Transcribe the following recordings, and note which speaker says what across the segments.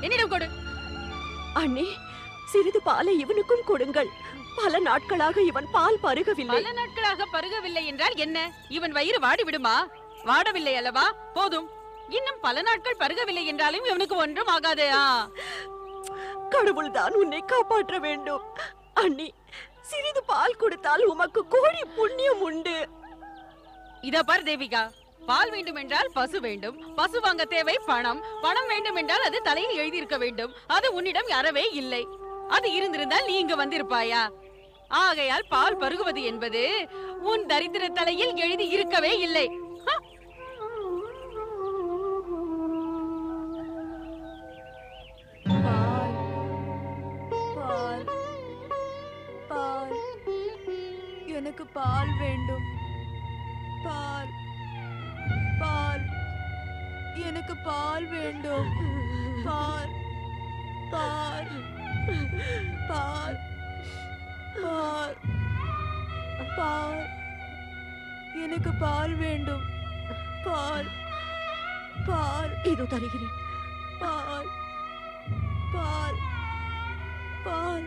Speaker 1: என்னிடம் கொடு.
Speaker 2: அண்ணி சிறிது பாலை இவனுக்கும் கொடுங்கள். பல நாட்களாக இவன் பால் பருகவில்லை.
Speaker 1: பல நாட்களாக பருகவில்லை என்றால் என்ன? இவன் வயிறு வாடி விடுமா வாடவில்லை அல்லவா? போதும். இன்னும் பல நாட்கள் பருகவில்லை என்றாலும் இவனுக்கு ஒன்றும் ஆகாது. ஆ.
Speaker 2: கடவுள்தான் உன்னை காப்பாற்ற வேண்டும். அண்ணி சிறிது பால் கொடுத்தால் உமக்கு கோடி புண்ணியம் உண்டு.
Speaker 1: இதோ பார் தேவிகா. பால் வேண்டும் என்றால் பசு வேண்டும். பசு வாங்க தேவை பணம். பணம் வேண்டும் என்றால் அது தலையில் எழுதியிருக்க வேண்டும். அது உன்னிடம் யாரவே இல்லை. அது இருந்திருந்தால் நீ இங்கு வந்திருப்பாயா? ஆகையால் பால் பருகுவது என்பது உன் தரித்திர தலையில் எழுதி இருக்கவே இல்லை.
Speaker 3: எனக்கு பால் வேண்டும். பால். எனக்கு பால் வேண்டும். பால் பால் பால் பால் பால். எனக்கு பால் வேண்டும். பால் பால்.
Speaker 2: இதோ தருகிறேன்.
Speaker 3: பால் பால் பால்.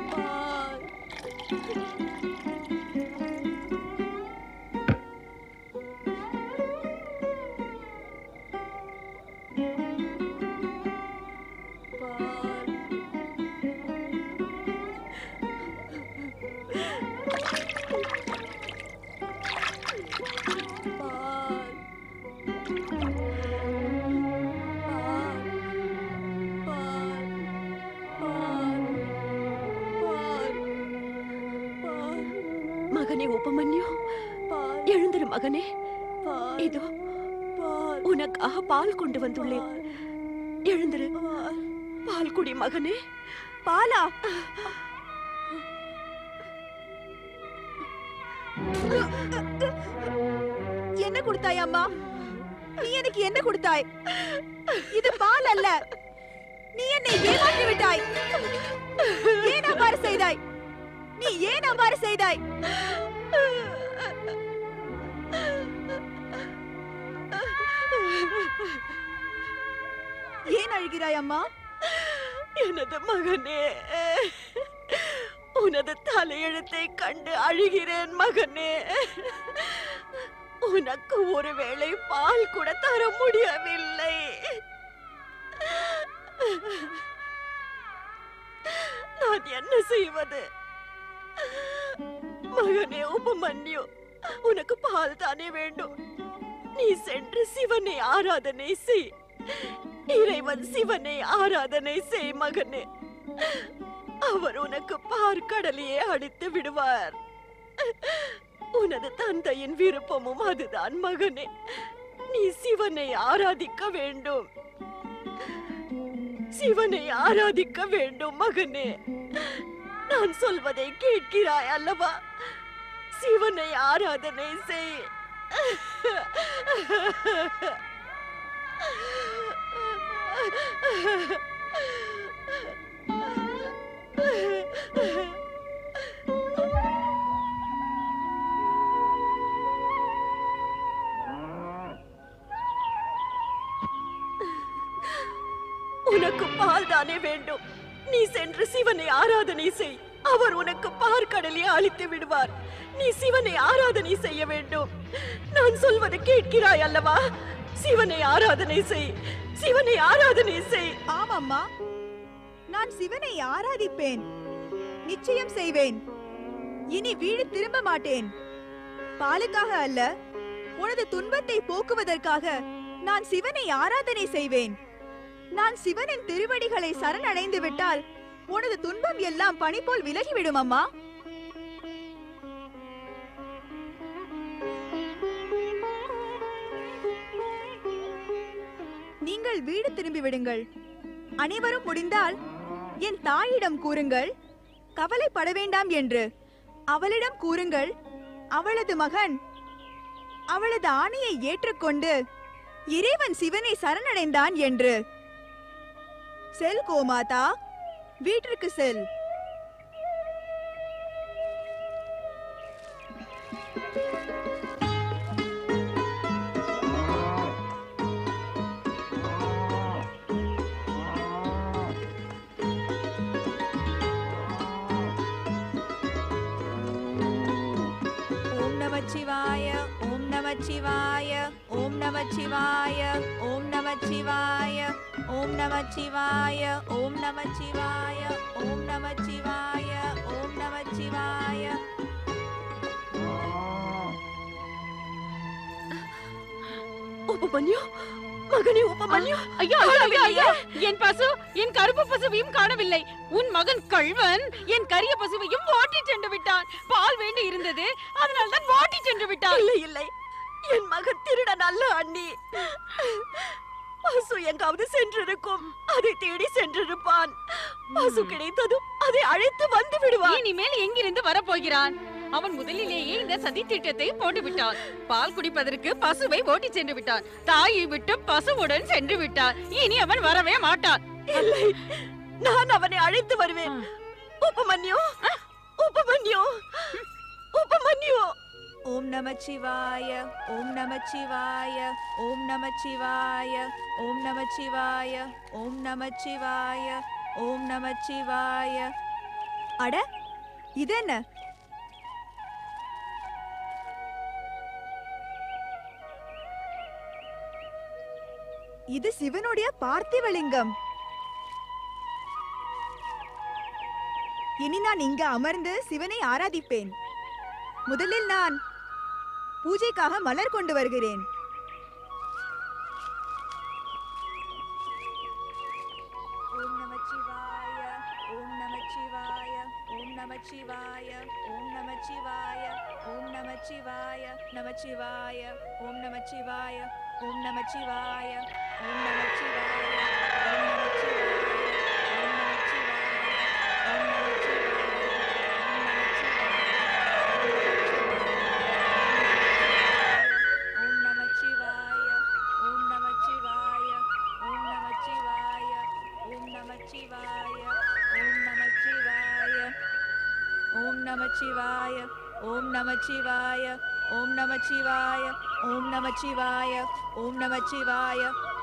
Speaker 2: மகனே உபமன்யு. எழுந்திரு மகனே. இதோ உனக்காக பால் கொண்டு வந்துள்ளேன். எழுந்திரு. பால் குடி மகனே.
Speaker 3: பாலா. என்ன கொடுத்தாய் அம்மா? நீ எனக்கு என்ன கொடுத்தாய்? இது பால் அல்ல. நீ என்னை ஏமாற்றி விட்டாய். ஏன் அவ்வாறு செய்தாய்? நீ ஏன் அவ்வாறு செய்தாய்? ஏன் அழுகிறாய் அம்மா
Speaker 2: எனது மகனே உனது தலையெழுத்தை கண்டு அழுகிறேன் மகனே. உனக்கு ஒருவேளை பால் கூட தர முடியவில்லை. நான் என்ன செய்வது? மகனே உபமன்யு உனக்கு பால் தானே வேண்டும். நீ சென்று சிவனை ஆராதனை செய். இறைவன் சிவனை ஆராதனை செய் மகனே. அவர் உனக்கு பார்க்கடலையே அடித்து விடுவார். உனது தந்தையின் விருப்பமும் அதுதான் மகனே. நீ சிவனை ஆராதிக்க வேண்டும். சிவனை ஆராதிக்க வேண்டும் மகனே. நான் சொல்வதை கேட்கிறாய் அல்லவா? சிவனை ஆராதனை செய். உனக்கு பால் தானே வேண்டும். நீ சென்று சிவனை ஆராதனை செய். அவர் உனக்கு பார்க்கடலை அழித்து விடுவார். நீ சிவனை ஆராதனை செய்ய வேண்டும். நான் சொல்வது கேட்கிறாய் அல்லவா? சிவனை ஆராதனை செய். சிவனை ஆராதனை செய்.
Speaker 3: ஆமாம்மா. நான் சிவனை ஆராதிப்பேன். நிச்சயம் செய்வேன். இனி வீடு திரும்ப மாட்டேன். பாலுக்காக அல்ல உனது துன்பத்தை போக்குவதற்காக நான் சிவனை ஆராதனை செய்வேன். நான் சிவனின் திருவடிகளை சரணடைந்து விட்டால் உனது துன்பம் எல்லாம் பனி போல் விலகிவிடும் அம்மா நீங்கள் வீடு திரும்பி விடுங்கள் அனைவரும் முடிந்தால் என் தாயிடம் கூறுங்கள். கவலைப்பட வேண்டாம் என்று. அவளிடம் கூறுங்கள். அவளது மகன் அவளது ஆணையை ஏற்றுக்கொண்டு இறைவன் சிவனை சரணடைந்தான் என்று. செல் கோமாதா வீட்டிற்கு செல். शिवाय ॐ नमः शिवाय ॐ नमः शिवाय ॐ नमः शिवाय ॐ नमः शिवाय ॐ नमः शिवाय
Speaker 2: ॐ नमः शिवाय ॐवाय ॐिवाय ॐिवाय ॐिवाय மகனே உபமன்யு
Speaker 1: ஐயா ஐயா ஐயா என் பசு என் கருப்பு பசுவையும் காணவில்லை. உன் மகன் கள்வன் என் கரிய பசுவையும் ஓட்டி சென்று விட்டான். பால் வேண்டி இருந்தது அதனால் தான் ஓட்டி சென்று விட்டான்.
Speaker 2: இல்லை இல்லை. என் மகன் திருடன் அல்ல அண்ணி. பசு எங்காவது சென்றிருக்கும். அதை தேடி சென்றிருப்பான். பசு கிடைத்ததும் அதை அழைத்து வந்து விடுவான்.
Speaker 1: இனிமேல் எங்கிருந்து வரப்போகிறான்? அவன் முதலிலேயே இந்த சதி திட்டத்தை போட்டு விட்டான் பால் குடிப்பதற்கு பசுவை ஓட்டி சென்று விட்டான். தாயை விட்டு பசுவுடன் சென்று விட்டான். இனி அவன் வரவே மாட்டான்.
Speaker 2: இல்லை. நான் அவனை அழைத்து வருவேன். உபமன்யு உபமன்யு உபமன்யு
Speaker 3: ஓம் நமச்சிவாய ஓம் நமச்சிவாய ஓம் நமச்சிவாய ஓம் நமச்சிவாய ஓம் நமச்சிவாய ஓம் நமச்சிவாய அட இது என்ன? இது சிவனுடைய பார்த்திவலிங்கம். இனி நான் இங்கு அமர்ந்து சிவனை ஆராதிப்பேன். முதலில் நான் பூஜைக்காக மலர் கொண்டு வருகிறேன். ஓம் நமச்சிவாய ஓம் நமச்சிவாய ஓம் நமச்சிவாய ஓம் நமச்சிவாய ஓம் நமச்சிவாய நமச்சிவாய ஓம் நமச்சிவாய शिवाय ॐ नमः शिवाय ॐ न ॐ नमः शिवाय
Speaker 2: ॐ नमः शिवाय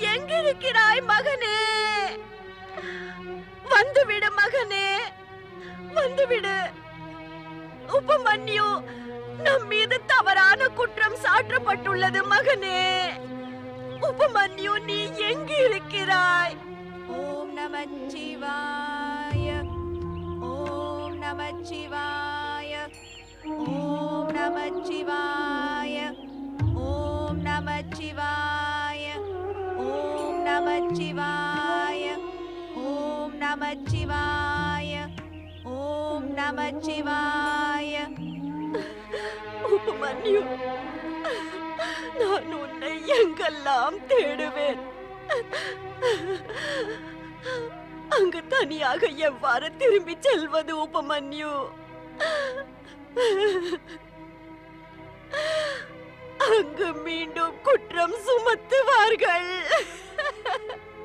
Speaker 2: எங்கிருக்கிறாய் மகனே? வந்துவிடு மகனே. வந்துவிடு. உபமன்யு நம் மீது தவறான குற்றம் சாற்றப்பட்டுள்ளது மகனே. உபமன்யு நீ எங்கு இருக்கிறாய்
Speaker 3: ஓம் நமச்சிவாய. ஓம் நமச்சிவாய. ஓம் நமச்சிவாய. ஓம் நமச்சிவாய. ஓம் நமச்சிவாய. ஓம் நமச்சிவாய.
Speaker 2: உபமன்யு நான் உன்னை எங்கெல்லாம் தேடுவேன்? அங்கு தனியாக எவ்வாறு திரும்பி செல்வது உபமன்யு? அங்கு மீண்டும் குற்றம் சுமத்துவார்கள்.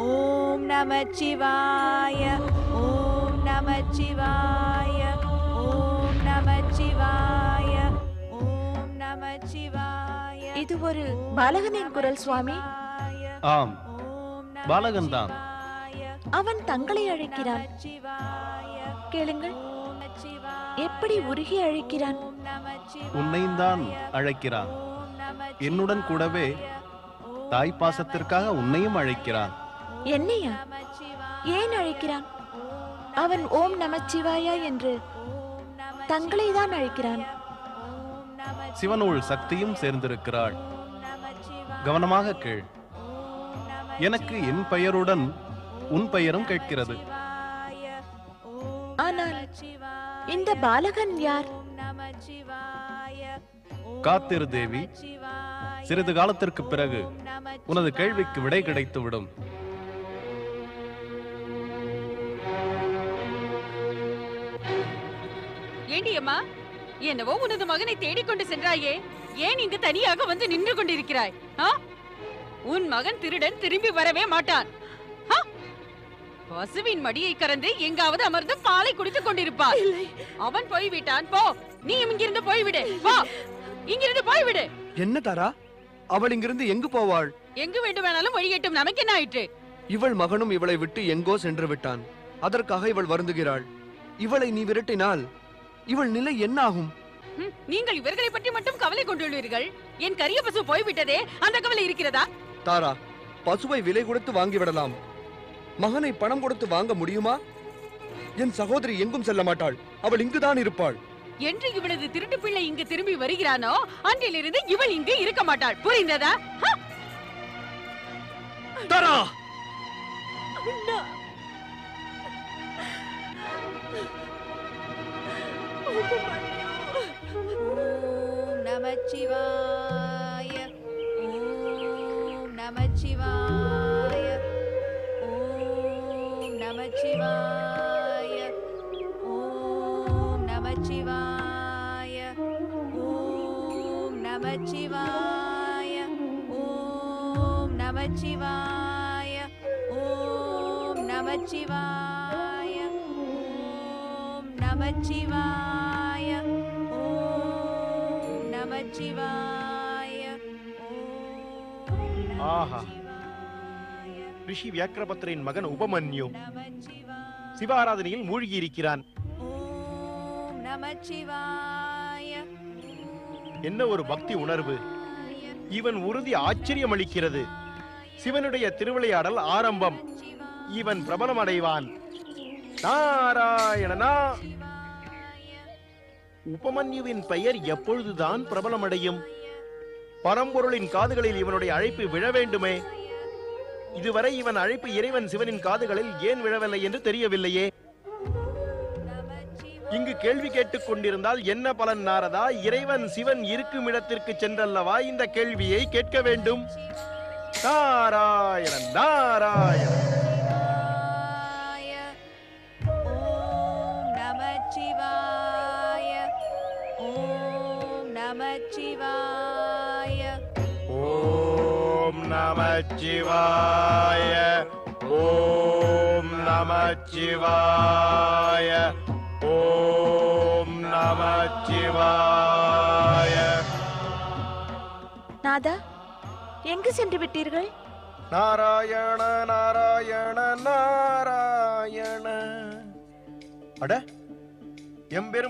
Speaker 3: ஓம் நமச்சிவாய ஓம் நமச்சிவாய ஓம் நமச்சிவாய ஓம் நமச்சிவாய.
Speaker 2: இது ஒரு பாலகனின் குரல் சுவாமி.
Speaker 4: ஆம். பாலகன்தான்.
Speaker 2: அவன் தங்களை அழைக்கிறான். கேளுங்கள். எப்படி உருகி அழைக்கிறான்?
Speaker 4: உன்னைத்தான் அழைக்கிறான். என்னுடன் கூடவே தாய் பாசத்திற்காக உன்னையும் அழைக்கிறான்.
Speaker 2: என்னையா? ஏன் அழைக்கிறான்? அவன் ஓம் நமச்சிவாயா என்று தங்களை தான் அழைக்கிறான்.
Speaker 4: சிவனுள் சக்தியும் சேர்ந்திருக்கிறாள். கவனமாக கேள். எனக்கு என் பெயருடன் உன் பெயரும் கேட்கிறது.
Speaker 2: ஆனால் இந்த பாலகன் யார்?
Speaker 4: காத்திரு தேவி. சிறிது காலத்திற்கு பிறகு உனது கேள்விக்கு விடை கிடைத்துவிடும்.
Speaker 1: ஏண்டி அம்மா என்னவோ உனது மகனை தேடிக்கொண்டு சென்றாயே. ஏன் இங்கு தனியாக வந்து நின்று கொண்டிருக்கிறாய்? ஆ? உன் மகன் திருடன் திரும்பி வரவே மாட்டான்? பசுவின் மடியை கறந்து எங்காவது அமர்ந்து பாலை குடித்துக் கொண்டிருப்பான். அவன் போய்விட்டான். போ. நீ இங்கிருந்து போய்விடு. போ. இங்கிருந்து போய்விடு.
Speaker 5: என்ன தாரா? அவள் இங்கிருந்து எங்கு போவாள்?
Speaker 1: எங்கு வேண்டுமானாலும் வழியட்டும். நமக்கு என்ன ஆயிற்று?
Speaker 5: இவள் மகனும் இவளை விட்டு எங்கோ சென்று விட்டான். அதற்காக இவள் வருந்துகிறாள். இவளை நீ விரட்டினால் இவள் நிலை என்ன ஆகும்
Speaker 1: ம், நீங்கள் இவர்களை பற்றி மட்டும் கவலை கொண்டுள்ளீர்கள். என் கரிய பசு போய்விட்டதே அந்த கவலை இருக்கிறதா?
Speaker 5: தாரா பசுவை விலை கொடுத்து வாங்கிவிடலாம் மகனை பணம் கொடுத்து வாங்க முடியுமா? என் சகோதரி எங்கும் செல்ல மாட்டாள். அவள் இங்குதான் இருப்பாள்.
Speaker 1: என்று இவளது திருட்டு பிள்ளை இங்கு திரும்பி வருகிறானோ அன்றிலிருந்து இவள் இங்கு இருக்க மாட்டாள். புரிந்ததா?
Speaker 3: ॐ नमचिििवाय ॐ नमः शिवाय ॐ नम चिवाय ॐ नम चििििवाय नमचिििििििििििवाय नमचििििििििििििवाय ॐ नमचििििििििििििवाय नमचििवा
Speaker 6: ஆஹா. ரிஷி வியாக்கிரபத்திரின் மகன் உபமன்யு. சிவாராதனையில் மூழ்கி இருக்கிறான் என்ன ஒரு பக்தி உணர்வு. இவன் உறுதி ஆச்சரியம் அளிக்கிறது. சிவனுடைய திருவிளையாடல் ஆரம்பம். இவன் பிரபலம் அடைவான் நாராயணனா. உபமன்யுவின் பெயர் எப்பொழுதுதான் பிரபலமடையும்? பரம்பொருளின் காதுகளில் இவனுடைய அழைப்பு விழ வேண்டுமே? இதுவரை இவன் அழைப்பு இறைவன் சிவனின் காதுகளில் ஏன் விழவில்லை என்று தெரியவில்லையே. இங்கு கேள்வி கேட்டுக் கொண்டிருந்தால் என்ன பலன் நாரதா? இறைவன் சிவன் இருக்கும் இடத்திற்கு சென்றல்லவா இந்த கேள்வியை கேட்க வேண்டும்? நாராயணன் நாராயணன்.
Speaker 3: நமச்சிவாய
Speaker 6: ஓம் நமச்சிவாய ஓம் நமச்சிவாய ஓம் நமச்சிவாய
Speaker 2: நாதா எங்கு சென்று விட்டீர்கள்?
Speaker 6: நாராயண நாராயண நாராயண. அட எம்பெரும்